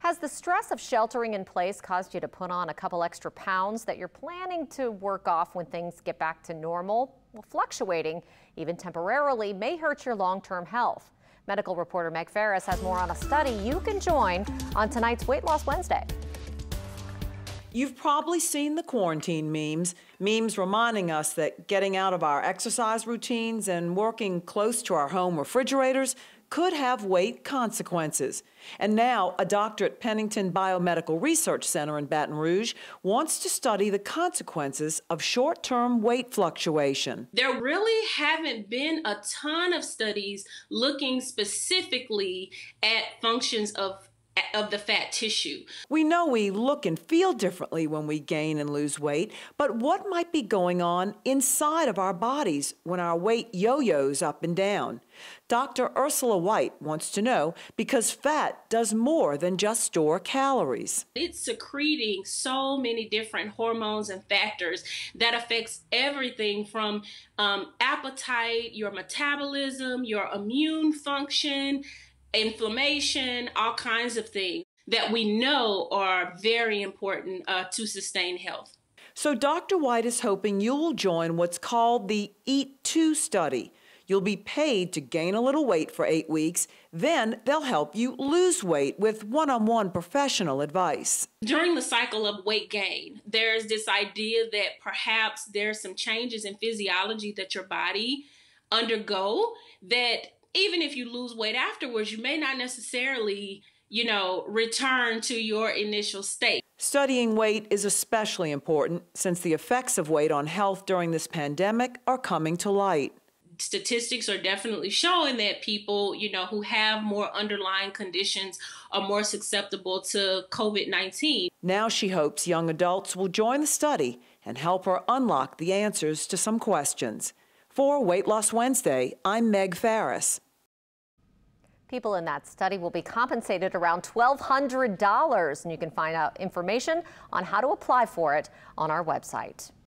Has the stress of sheltering in place caused you to put on a couple extra pounds that you're planning to work off when things get back to normal? Well, fluctuating, even temporarily, may hurt your long-term health. Medical reporter Meg Farris has more on a study you can join on tonight's Weight Loss Wednesday. You've probably seen the quarantine memes, memes reminding us that getting out of our exercise routines and working close to our home refrigerators could have weight consequences. And now, a doctor at Pennington Biomedical Research Center in Baton Rouge wants to study the consequences of short term weight fluctuation. There really haven't been a ton of studies looking specifically at functions of of the fat tissue. We know we look and feel differently when we gain and lose weight, but what might be going on inside of our bodies when our weight yo-yos up and down? Dr. Ursula White wants to know because fat does more than just store calories. It's secreting so many different hormones and factors that affects everything from um, appetite, your metabolism, your immune function, inflammation, all kinds of things that we know are very important uh, to sustain health. So, Dr. White is hoping you will join what's called the Eat To study. You'll be paid to gain a little weight for eight weeks. Then they'll help you lose weight with one on one professional advice. During the cycle of weight gain, there's this idea that perhaps there's some changes in physiology that your body undergo that even if you lose weight afterwards, you may not necessarily, you know, return to your initial state. Studying weight is especially important since the effects of weight on health during this pandemic are coming to light. Statistics are definitely showing that people, you know, who have more underlying conditions are more susceptible to COVID 19. Now she hopes young adults will join the study and help her unlock the answers to some questions. For Weight Loss Wednesday, I'm Meg Farris. People in that study will be compensated around $1,200, and you can find out information on how to apply for it on our website.